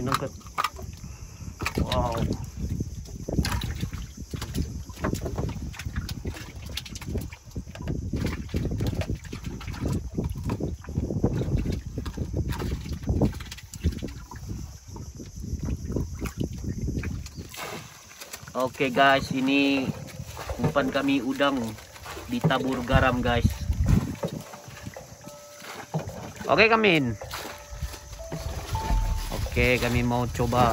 Wow. Oke guys, ini umpan kami udang ditabur garam guys. Oke Kamin. Oke, kami mau coba